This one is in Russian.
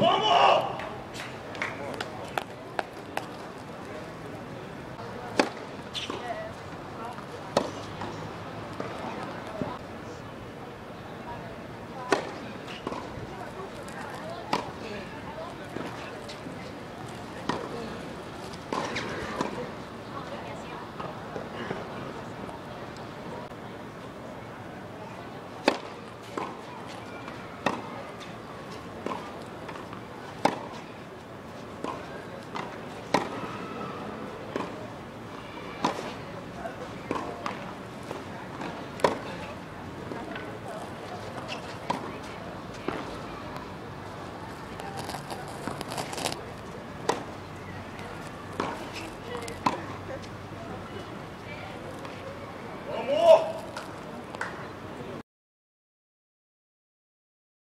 Помощь!